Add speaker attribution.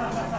Speaker 1: Ha ha ha!